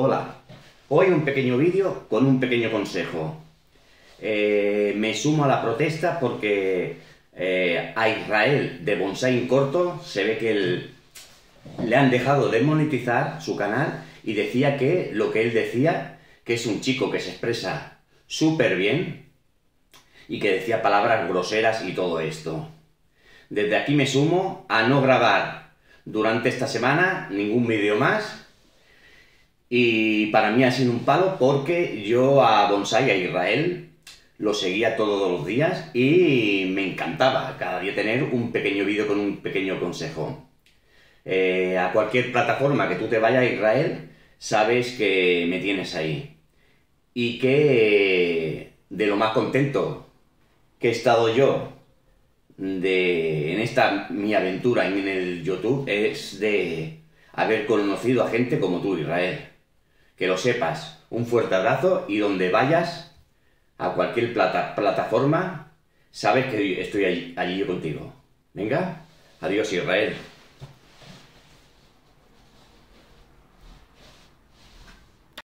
Hola, hoy un pequeño vídeo con un pequeño consejo. Eh, me sumo a la protesta porque eh, a Israel de Bonsai corto se ve que le han dejado de monetizar su canal y decía que lo que él decía, que es un chico que se expresa súper bien y que decía palabras groseras y todo esto. Desde aquí me sumo a no grabar durante esta semana ningún vídeo más y para mí ha sido un palo porque yo a Bonsai, a Israel, lo seguía todos los días y me encantaba cada día tener un pequeño vídeo con un pequeño consejo. Eh, a cualquier plataforma que tú te vayas a Israel, sabes que me tienes ahí. Y que de lo más contento que he estado yo de, en esta mi aventura en el YouTube es de haber conocido a gente como tú, Israel que lo sepas. Un fuerte abrazo y donde vayas, a cualquier plataforma, sabes que estoy allí, allí contigo. Venga, adiós Israel.